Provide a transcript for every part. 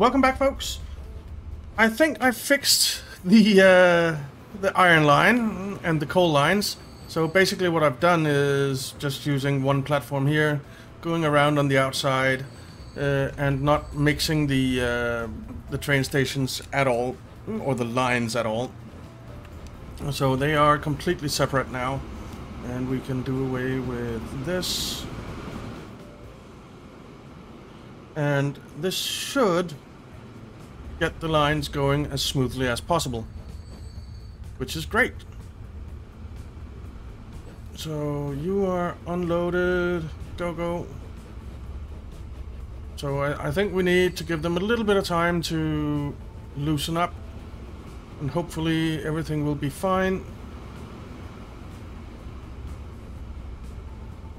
welcome back, folks. I think I fixed the uh, the iron line and the coal lines. So basically, what I've done is just using one platform here, going around on the outside, uh, and not mixing the uh, the train stations at all, or the lines at all. So they are completely separate now, and we can do away with this. And this should get the lines going as smoothly as possible, which is great. So you are unloaded, go go. So I, I think we need to give them a little bit of time to loosen up and hopefully everything will be fine.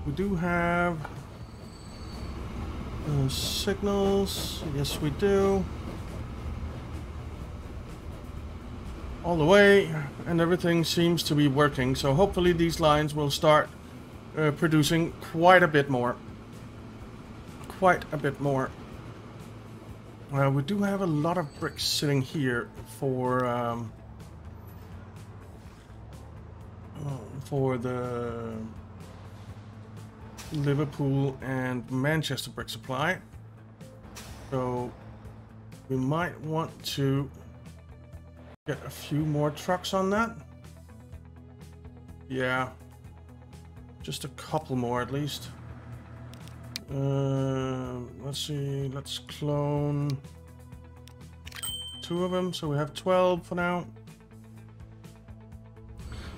We do have uh, signals. Yes, we do. All the way, and everything seems to be working. So hopefully these lines will start uh, producing quite a bit more. Quite a bit more. Uh, we do have a lot of bricks sitting here for um, for the Liverpool and Manchester brick supply. So we might want to get a few more trucks on that. Yeah, just a couple more at least. Uh, let's see, let's clone two of them, so we have 12 for now.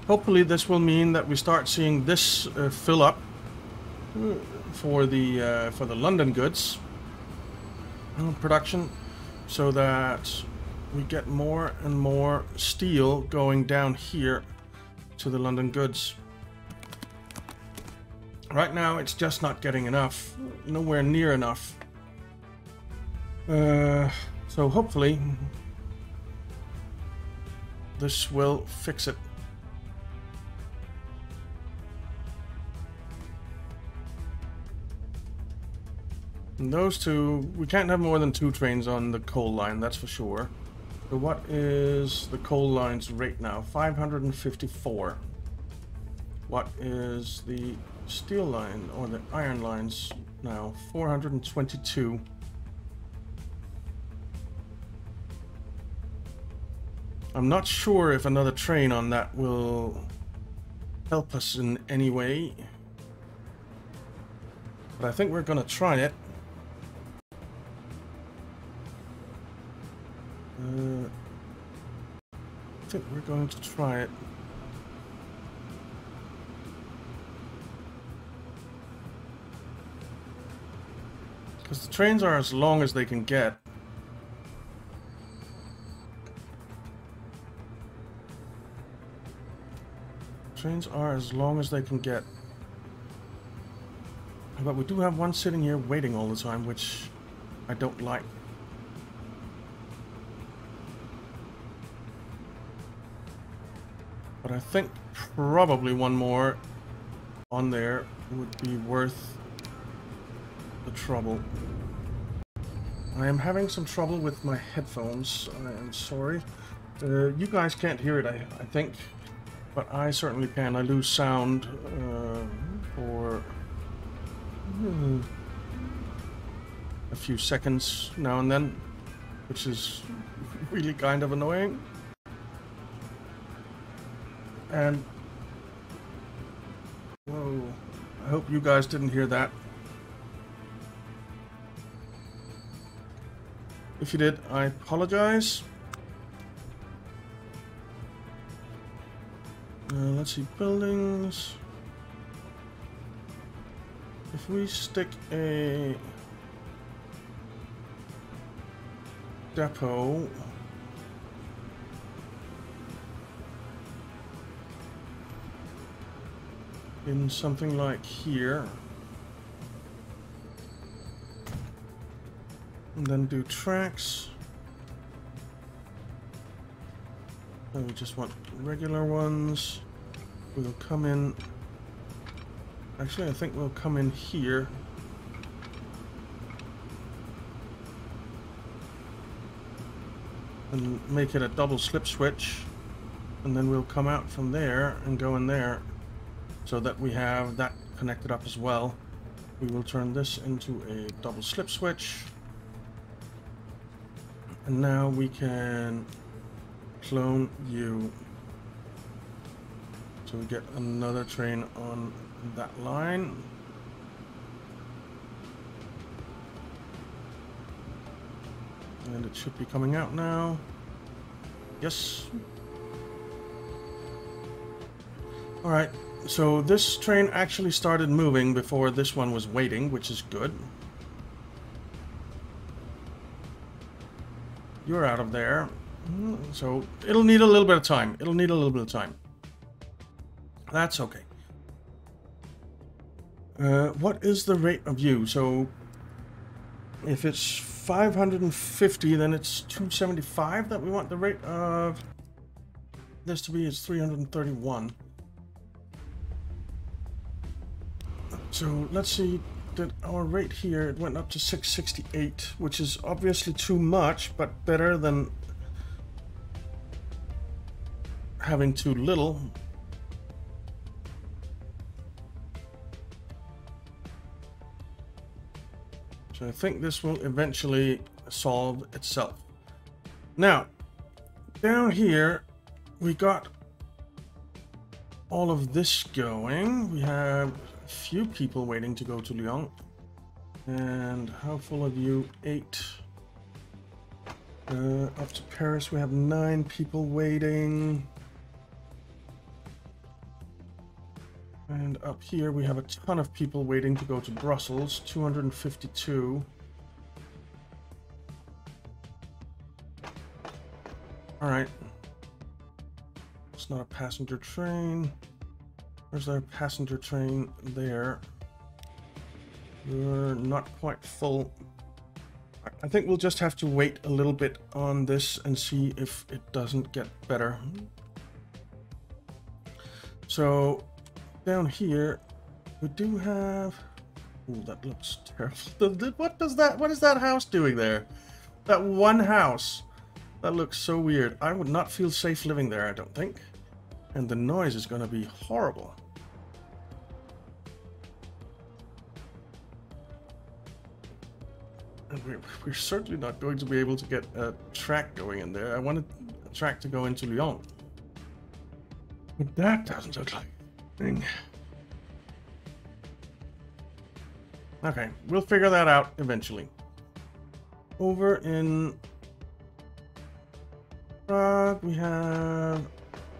Hopefully this will mean that we start seeing this uh, fill up for the uh, for the London goods uh, production, so that we get more and more steel going down here to the London goods. Right now, it's just not getting enough. Nowhere near enough. Uh, so hopefully, this will fix it. And those two, we can't have more than two trains on the coal line, that's for sure. So what is the coal line's rate now? 554. What is the steel line or the iron lines now 422 I'm not sure if another train on that will help us in any way but I think we're gonna try it uh, think we're going to try it Because the trains are as long as they can get. Trains are as long as they can get. But we do have one sitting here waiting all the time, which I don't like. I think probably one more on there would be worth the trouble. I am having some trouble with my headphones. I am sorry. Uh, you guys can't hear it, I, I, think, but I certainly can. I lose sound uh, for uh, a few seconds now and then, which is really kind of annoying. And, whoa, I hope you guys didn't hear that. If you did, I apologize. Uh, let's see, buildings. If we stick a depot in something like here And then do tracks. And we just want regular ones. We'll come in. Actually, I think we'll come in here. and make it a double slip switch. And then we'll come out from there and go in there so that we have that connected up as well. We will turn this into a double slip switch. And now we can clone you. So we get another train on that line. And it should be coming out now. Yes. Alright, so this train actually started moving before this one was waiting, which is good. You're out of there. Mm, so it'll need a little bit of time. It'll need a little bit of time. That's okay. Uh, what is the rate of you? So if it's 550, then it's 275 that we want the rate of this to be is 331. So let's see that our rate here, it went up to 668, which is obviously too much, but better than having too little. So I think this will eventually solve itself. Now, down here, we got all of this going. We have few people waiting to go to Lyon. And how full of you? Eight. Uh, up to Paris, we have nine people waiting. And up here, we have a ton of people waiting to go to Brussels. 252. Alright. It's not a passenger train. Where's our passenger train there? We're not quite full. I think we'll just have to wait a little bit on this and see if it doesn't get better. So down here, we do have... Oh, that looks terrible. What does that, what is that house doing there? That one house. That looks so weird. I would not feel safe living there, I don't think. And the noise is going to be horrible. We're, certainly not going to be able to get a track going in there. I wanted a track to go into Lyon. But that doesn't look like thing. Okay, we'll figure that out eventually. Over in Prague, we have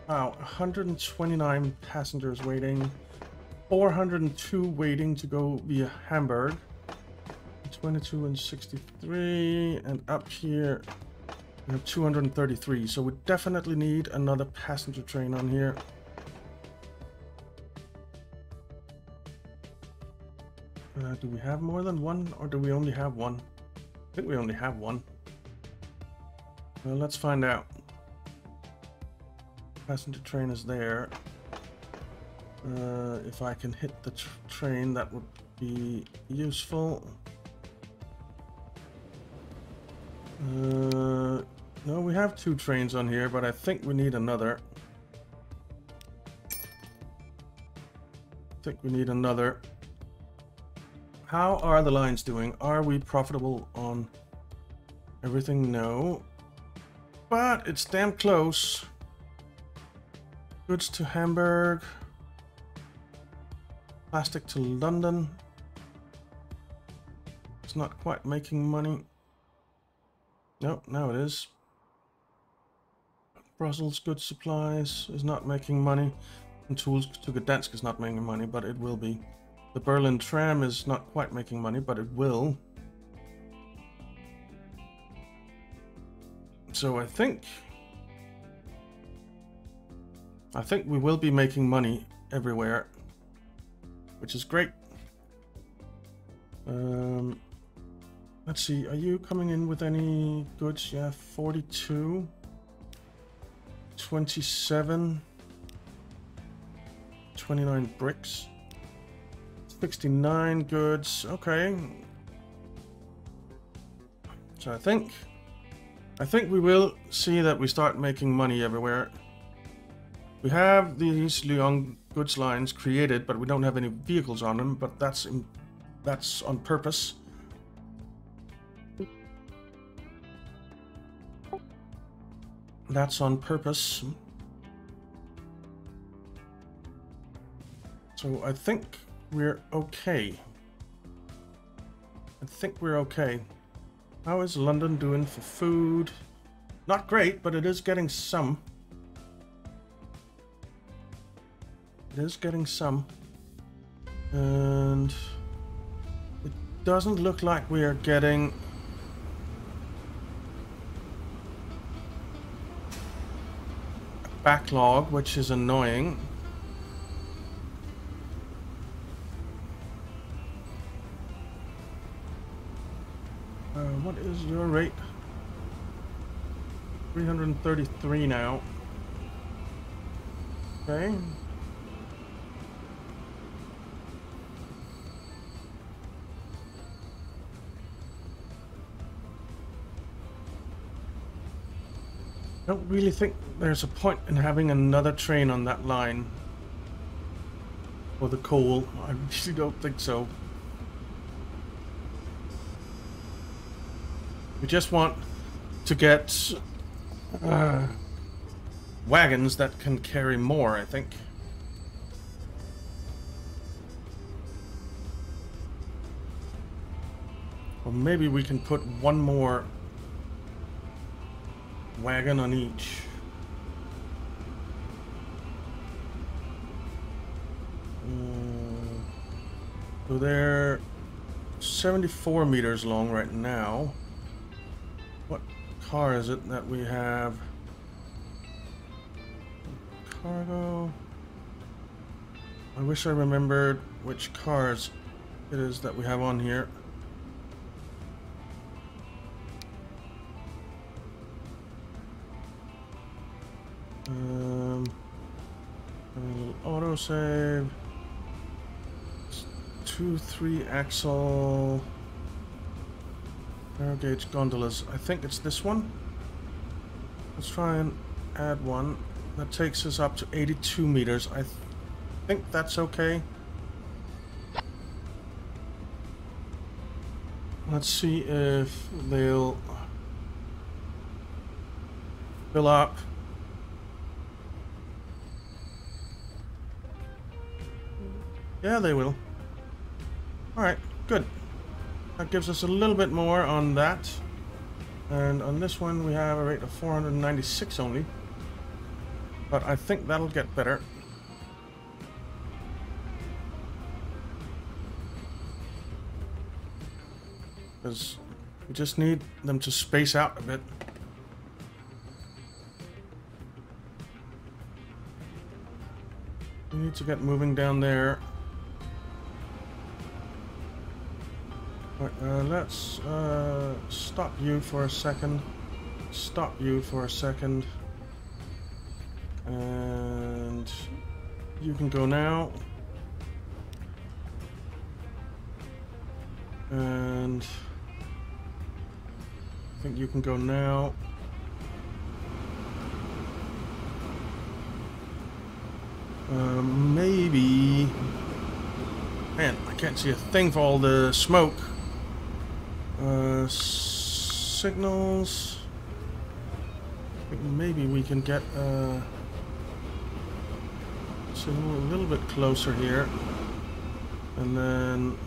wow, 129 passengers waiting, 402 waiting to go via Hamburg. 22 and 63 and up here we have 233 so we definitely need another passenger train on here. Uh, do we have more than one or do we only have one? I think we only have one. Well let's find out. Passenger train is there. Uh, if I can hit the tr train that would be useful Uh, no, we have two trains on here, but I think we need another. I think we need another. How are the lines doing? Are we profitable on everything? No. But it's damn close. Goods to Hamburg. Plastic to London. It's not quite making money. Nope, now it is. Brussels Goods Supplies is not making money. And Tools to Gdansk is not making money, but it will be. The Berlin Tram is not quite making money, but it will. So I think... I think we will be making money everywhere. Which is great. Um, Let's see, are you coming in with any goods? Yeah, 42. 27. 29 bricks. 69 goods. Okay. So I think I think we will see that we start making money everywhere. We have these Lyon goods lines created, but we don't have any vehicles on them, but that's in, that's on purpose. That's on purpose. So I think we're okay. I think we're okay. How is London doing for food? Not great, but it is getting some. It is getting some. And it doesn't look like we are getting backlog, which is annoying. Uh, what is your rate? 333 now. Okay. I don't really think there's a point in having another train on that line. For the coal. I really don't think so. We just want to get uh, wagons that can carry more, I think. Or maybe we can put one more wagon on each. Uh, so they're 74 meters long right now. What car is it that we have? Cargo. I wish I remembered which cars it is that we have on here. Um, autosave. Two, three axle. Narrow gauge gondolas. I think it's this one. Let's try and add one. That takes us up to 82 meters. I th think that's okay. Let's see if they'll fill up. Yeah, they will. Alright, good. That gives us a little bit more on that. And on this one we have a rate of 496 only. But I think that'll get better. Because we just need them to space out a bit. We need to get moving down there. Uh, let's uh, stop you for a second. Stop you for a second. And you can go now. And I think you can go now. Uh, maybe... Man, I can't see a thing for all the smoke. Uh, signals. maybe we can get uh, signal a little bit closer here. And then...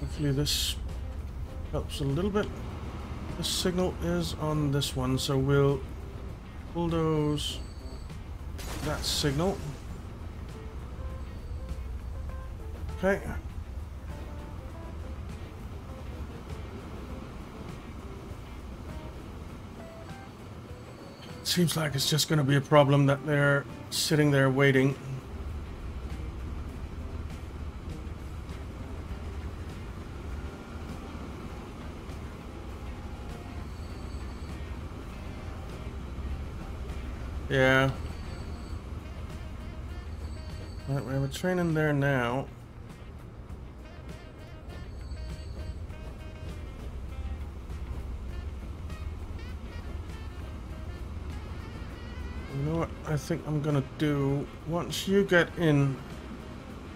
Hopefully this helps a little bit. The signal is on this one, so we'll bulldoze that signal. Okay. Seems like it's just going to be a problem that they're sitting there waiting. Yeah. Right, we have a train in there now. Think I'm gonna do? Once you get in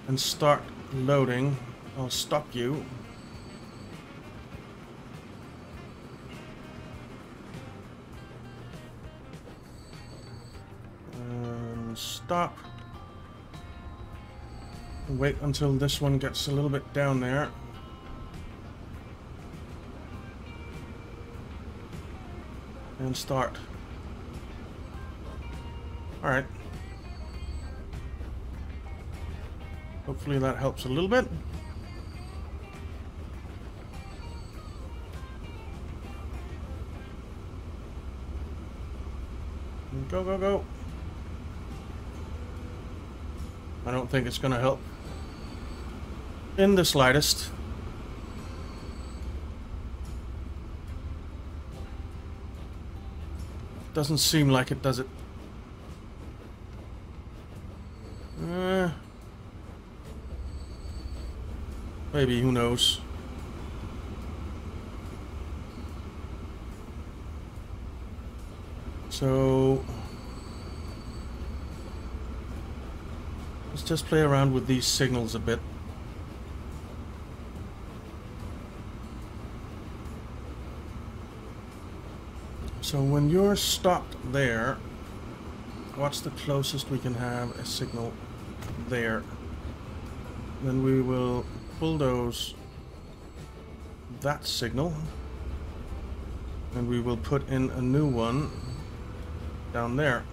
and start loading, I'll stop you. And stop. Wait until this one gets a little bit down there. And start. Alright. Hopefully that helps a little bit. Go, go, go. I don't think it's going to help in the slightest. Doesn't seem like it, does it? Uh, maybe, who knows? So... Let's just play around with these signals a bit. So when you're stopped there, what's the closest we can have a signal there? Then we will bulldoze that signal and we will put in a new one down there.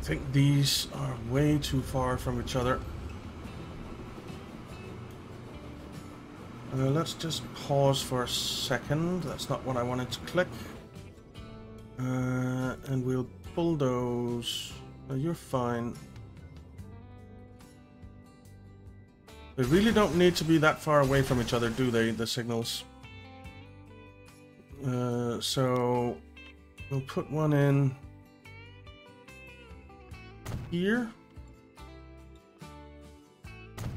I think these are way too far from each other. Uh, let's just pause for a second. That's not what I wanted to click. Uh, and we'll bulldoze. Oh, you're fine. They really don't need to be that far away from each other, do they, the signals? Uh, so we'll put one in here,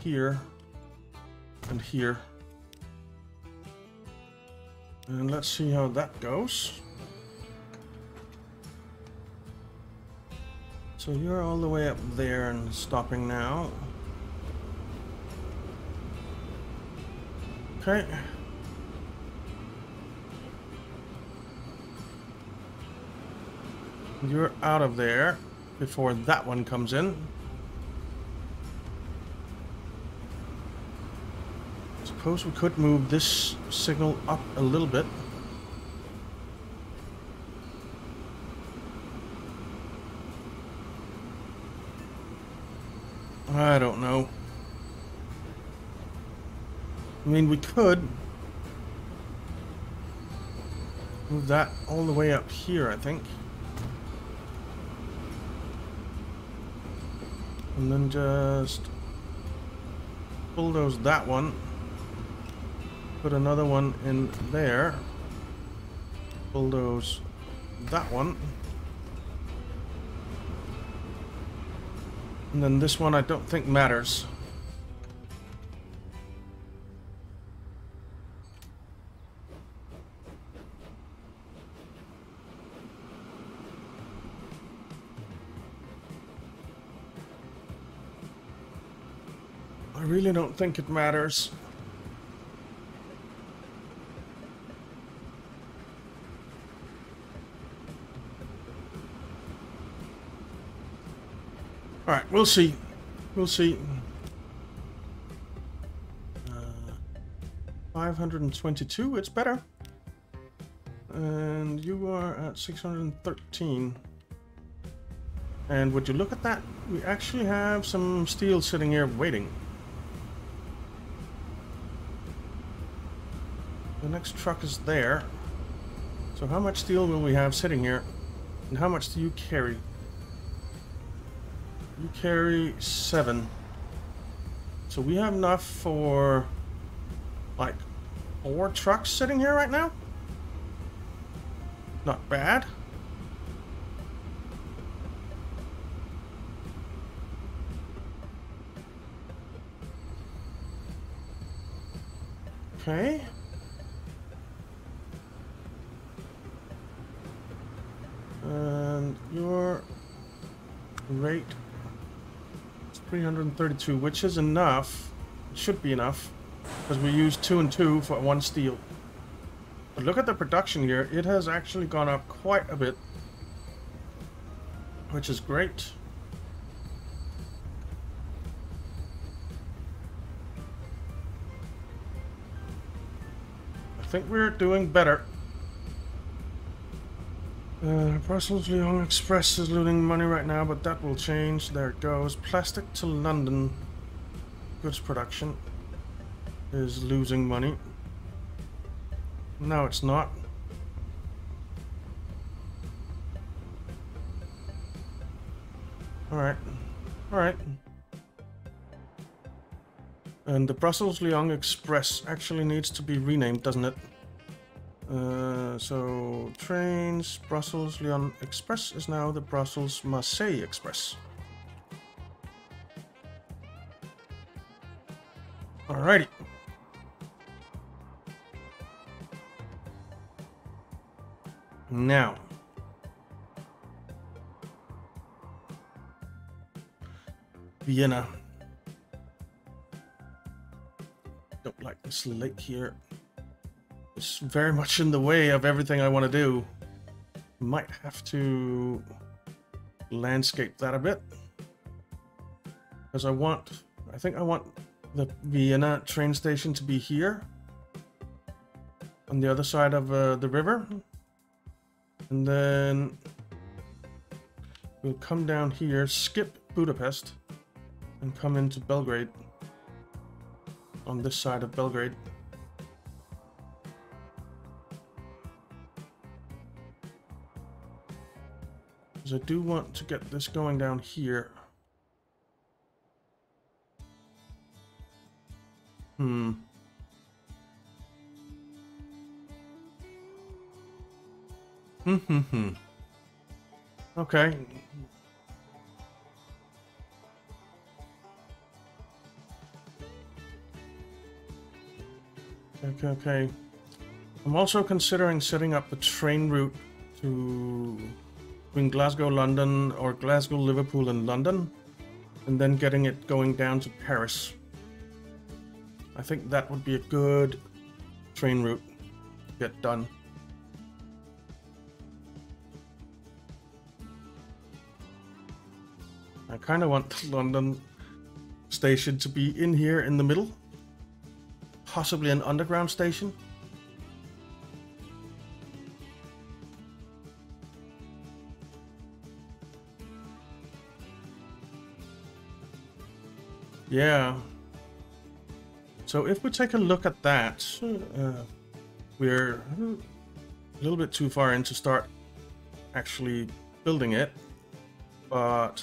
here, and here. And let's see how that goes. So you're all the way up there and stopping now. Okay. You're out of there before that one comes in. suppose we could move this signal up a little bit. I don't know. I mean, we could move that all the way up here, I think. And then just bulldoze that one put another one in there. Bulldoze that one. And then this one I don't think matters. I really don't think it matters. Alright, we'll see. We'll see. Uh, 522, it's better. And you are at 613. And would you look at that? We actually have some steel sitting here waiting. The next truck is there. So how much steel will we have sitting here? And how much do you carry? You carry seven. So we have enough for like four trucks sitting here right now. Not bad. Okay. And your rate 332, which is enough. It should be enough. Because we used two and two for one steel. But look at the production here. It has actually gone up quite a bit. Which is great. I think we're doing better. Uh, Brussels Lyon Express is losing money right now, but that will change. There it goes. Plastic to London goods production is losing money. No, it's not. Alright. Alright. And the Brussels Lyon Express actually needs to be renamed, doesn't it? Uh, so, trains, Brussels Lyon Express is now the Brussels Marseille Express. Alrighty. Now. Vienna. Don't like this lake here. It's very much in the way of everything I want to do. Might have to landscape that a bit. Because I want, I think I want the Vienna train station to be here. On the other side of uh, the river. And then we'll come down here, skip Budapest, and come into Belgrade. On this side of Belgrade. Because I do want to get this going down here. Hmm. Hmm, hmm, hmm. Okay. Okay, okay. I'm also considering setting up a train route to between Glasgow, London, or Glasgow, Liverpool, and London, and then getting it going down to Paris. I think that would be a good train route to get done. I kind of want London station to be in here in the middle. Possibly an underground station. Yeah. So if we take a look at that, uh, we're a little bit too far in to start actually building it, but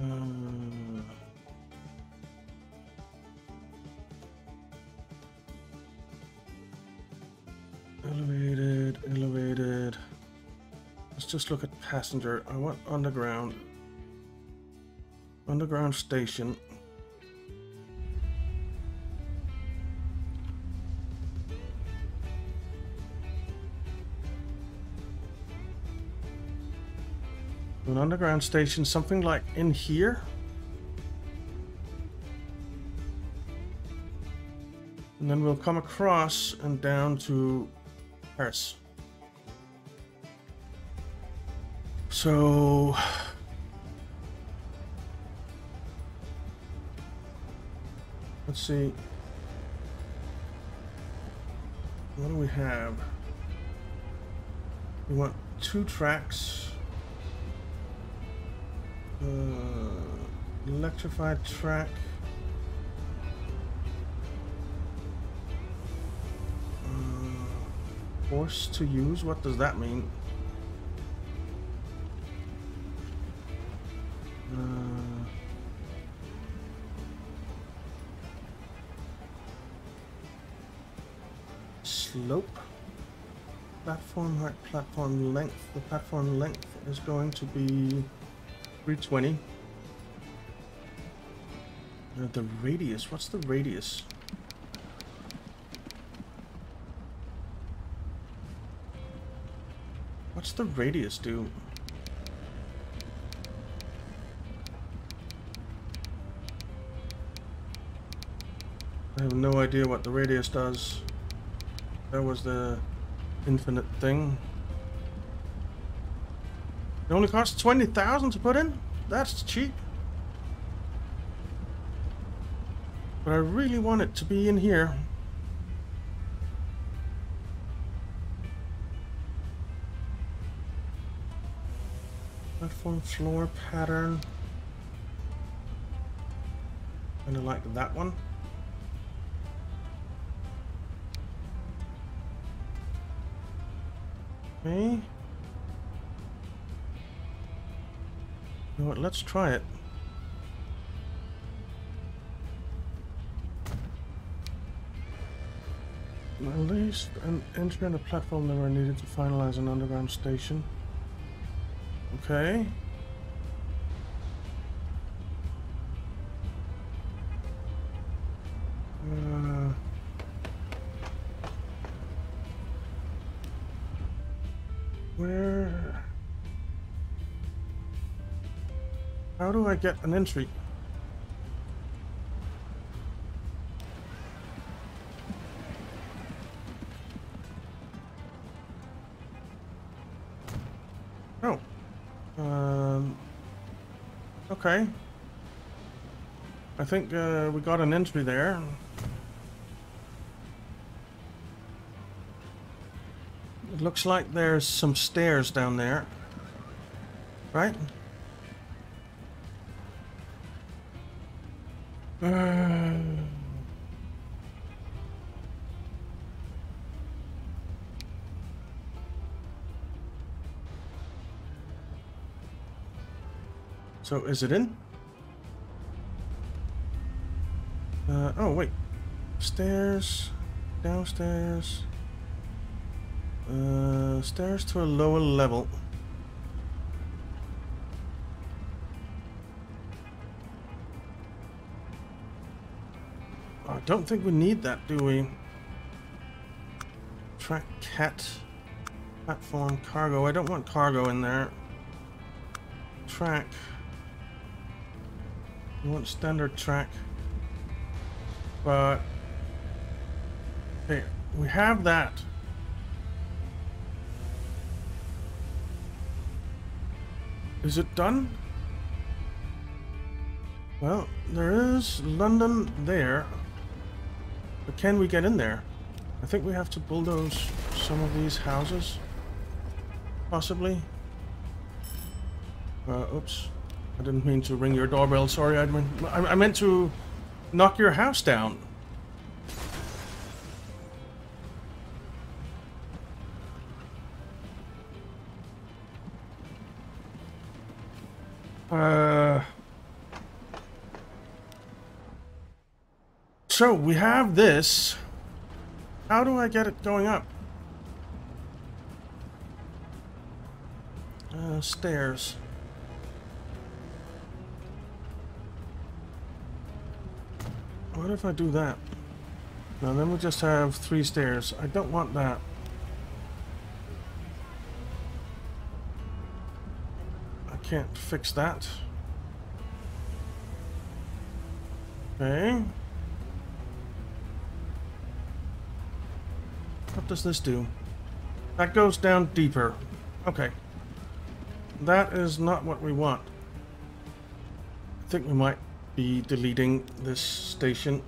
Uh, just look at passenger. I want underground. Underground station. An underground station, something like in here? And then we'll come across and down to Paris. So... Let's see. What do we have? We want two tracks. Uh, electrified track. Uh, forced to use? What does that mean? platform height, platform length. The platform length is going to be 320. The radius, what's the radius? What's the radius do? I have no idea what the radius does. There was the infinite thing. It only costs 20,000 to put in? That's cheap. But I really want it to be in here. Platform floor pattern. Kind of like that one. Okay. You know what, let's try it. At least an entry on a platform that were needed to finalize an underground station. Okay. I get an entry? Oh. Um. Okay. I think uh, we got an entry there. It looks like there's some stairs down there. Right? so is it in? Uh, oh wait. Stairs, downstairs. Uh, stairs to a lower level. Don't think we need that, do we? Track cat. Platform cargo. I don't want cargo in there. Track. We want standard track. But... Okay, we have that. Is it done? Well, there is London there. But can we get in there? I think we have to bulldoze some of these houses. Possibly. Uh, oops. I didn't mean to ring your doorbell. Sorry, I meant, I meant to knock your house down. Uh... So, we have this. How do I get it going up? Uh, stairs. What if I do that? Now then we just have three stairs. I don't want that. I can't fix that. Okay. What does this do? That goes down deeper. Okay. That is not what we want. I think we might be deleting this station.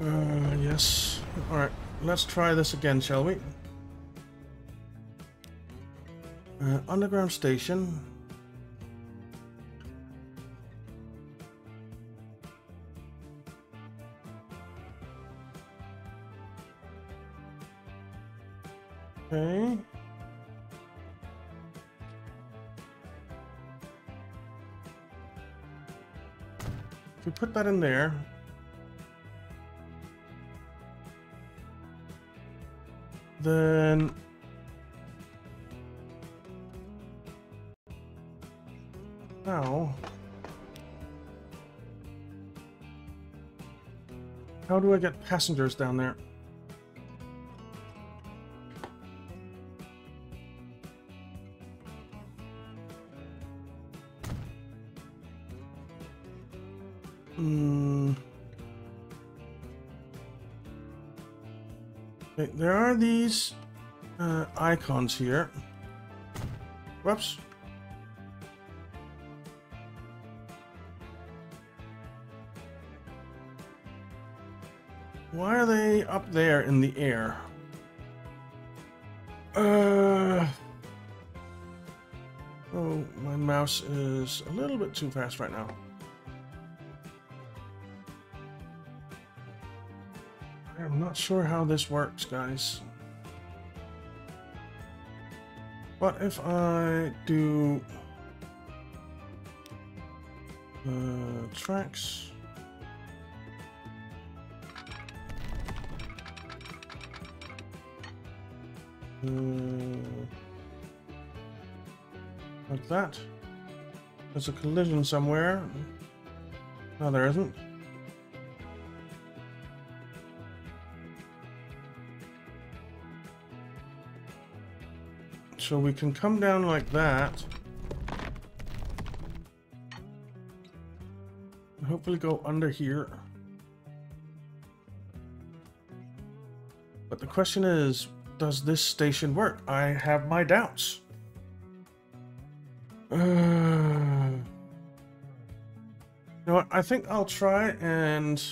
Uh, yes. Alright, let's try this again, shall we? Uh, underground station. Okay. If we put that in there, then now how do I get passengers down there? Icons here. Whoops. Why are they up there in the air? Uh... Oh, my mouse is a little bit too fast right now. I'm not sure how this works, guys. What if I do uh, tracks? Uh, like that. There's a collision somewhere. No, there isn't. So we can come down like that. And hopefully go under here. But the question is, does this station work? I have my doubts. Uh, you know what? I think I'll try and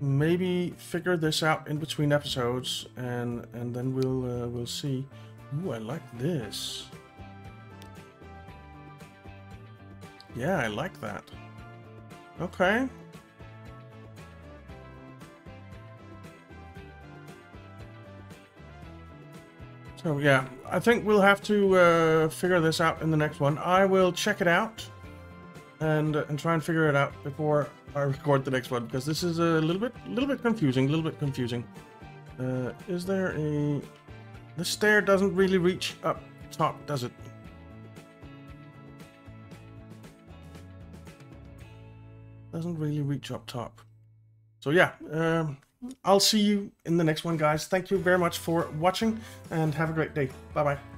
maybe figure this out in between episodes, and and then we'll uh, we'll see. Ooh, I like this. Yeah, I like that. Okay. So yeah, I think we'll have to uh, figure this out in the next one. I will check it out and and try and figure it out before I record the next one because this is a little bit little bit confusing, a little bit confusing. Uh, is there a the stair doesn't really reach up top, does it? Doesn't really reach up top. So yeah, um, I'll see you in the next one, guys. Thank you very much for watching and have a great day. Bye-bye.